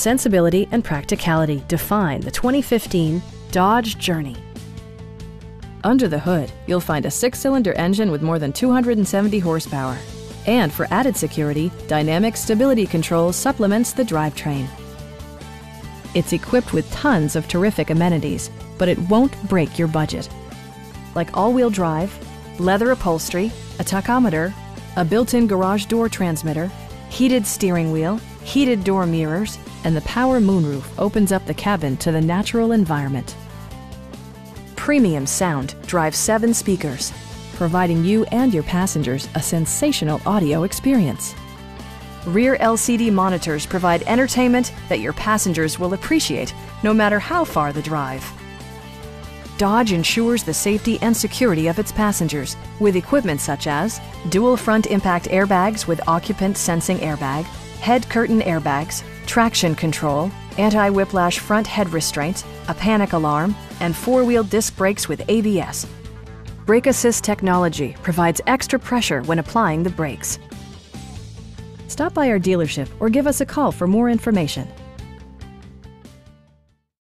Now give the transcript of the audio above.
Sensibility and practicality define the 2015 Dodge Journey. Under the hood, you'll find a six-cylinder engine with more than 270 horsepower. And for added security, Dynamic Stability Control supplements the drivetrain. It's equipped with tons of terrific amenities, but it won't break your budget. Like all-wheel drive, leather upholstery, a tachometer, a built-in garage door transmitter, heated steering wheel, heated door mirrors, and the power moonroof opens up the cabin to the natural environment. Premium sound drives seven speakers, providing you and your passengers a sensational audio experience. Rear LCD monitors provide entertainment that your passengers will appreciate no matter how far the drive. Dodge ensures the safety and security of its passengers with equipment such as dual front impact airbags with occupant sensing airbag, head curtain airbags, traction control, anti-whiplash front head restraints, a panic alarm, and four-wheel disc brakes with ABS. Brake Assist technology provides extra pressure when applying the brakes. Stop by our dealership or give us a call for more information.